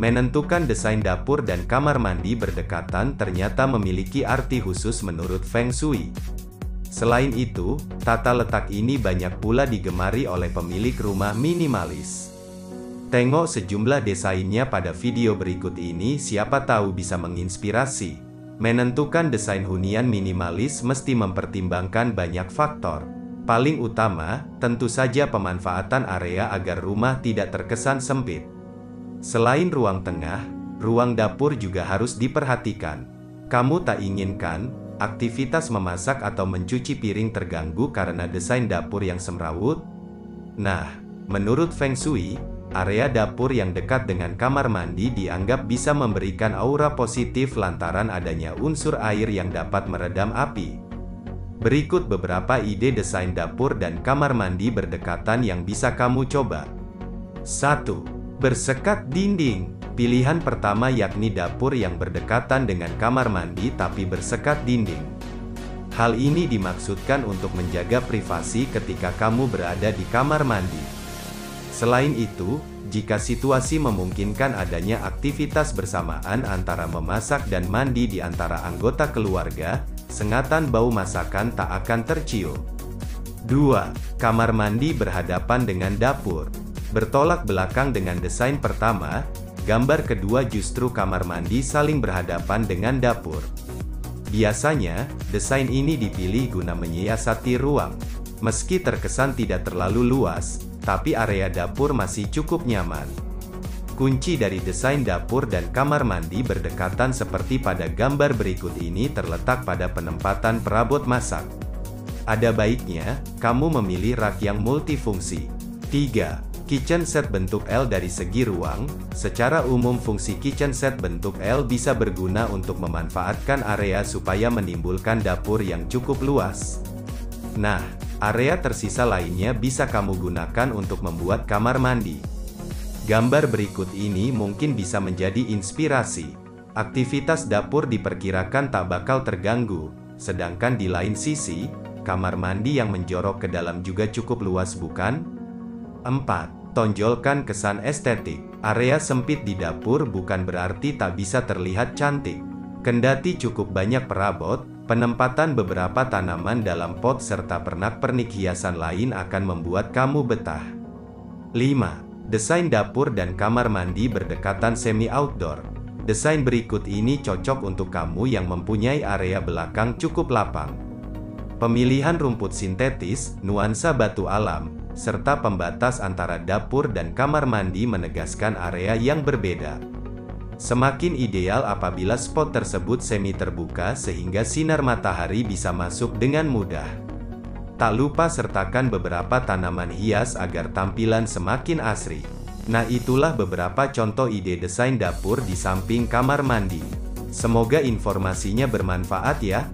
menentukan desain dapur dan kamar mandi berdekatan ternyata memiliki arti khusus menurut Feng Shui. Selain itu, tata letak ini banyak pula digemari oleh pemilik rumah minimalis. Tengok sejumlah desainnya pada video berikut ini siapa tahu bisa menginspirasi. Menentukan desain hunian minimalis mesti mempertimbangkan banyak faktor. Paling utama, tentu saja pemanfaatan area agar rumah tidak terkesan sempit. Selain ruang tengah, ruang dapur juga harus diperhatikan. Kamu tak inginkan aktivitas memasak atau mencuci piring terganggu karena desain dapur yang semrawut? Nah, menurut Feng Shui, area dapur yang dekat dengan kamar mandi dianggap bisa memberikan aura positif lantaran adanya unsur air yang dapat meredam api. Berikut beberapa ide desain dapur dan kamar mandi berdekatan yang bisa kamu coba. 1. Bersekat dinding. Pilihan pertama yakni dapur yang berdekatan dengan kamar mandi tapi bersekat dinding. Hal ini dimaksudkan untuk menjaga privasi ketika kamu berada di kamar mandi. Selain itu, jika situasi memungkinkan adanya aktivitas bersamaan antara memasak dan mandi di antara anggota keluarga, sengatan bau masakan tak akan tercium. 2. Kamar mandi berhadapan dengan dapur. Bertolak belakang dengan desain pertama, gambar kedua justru kamar mandi saling berhadapan dengan dapur. Biasanya, desain ini dipilih guna menyiasati ruang. Meski terkesan tidak terlalu luas, tapi area dapur masih cukup nyaman. Kunci dari desain dapur dan kamar mandi berdekatan seperti pada gambar berikut ini terletak pada penempatan perabot masak. Ada baiknya, kamu memilih rak yang multifungsi. 3. Kitchen set bentuk L dari segi ruang, secara umum fungsi kitchen set bentuk L bisa berguna untuk memanfaatkan area supaya menimbulkan dapur yang cukup luas. Nah, area tersisa lainnya bisa kamu gunakan untuk membuat kamar mandi. Gambar berikut ini mungkin bisa menjadi inspirasi. Aktivitas dapur diperkirakan tak bakal terganggu, sedangkan di lain sisi, kamar mandi yang menjorok ke dalam juga cukup luas bukan? 4. Tonjolkan kesan estetik. Area sempit di dapur bukan berarti tak bisa terlihat cantik. Kendati cukup banyak perabot, penempatan beberapa tanaman dalam pot serta pernak-pernik hiasan lain akan membuat kamu betah. 5. Desain dapur dan kamar mandi berdekatan semi-outdoor. Desain berikut ini cocok untuk kamu yang mempunyai area belakang cukup lapang. Pemilihan rumput sintetis, nuansa batu alam, serta pembatas antara dapur dan kamar mandi menegaskan area yang berbeda. Semakin ideal apabila spot tersebut semi terbuka sehingga sinar matahari bisa masuk dengan mudah. Tak lupa sertakan beberapa tanaman hias agar tampilan semakin asri. Nah itulah beberapa contoh ide desain dapur di samping kamar mandi. Semoga informasinya bermanfaat ya.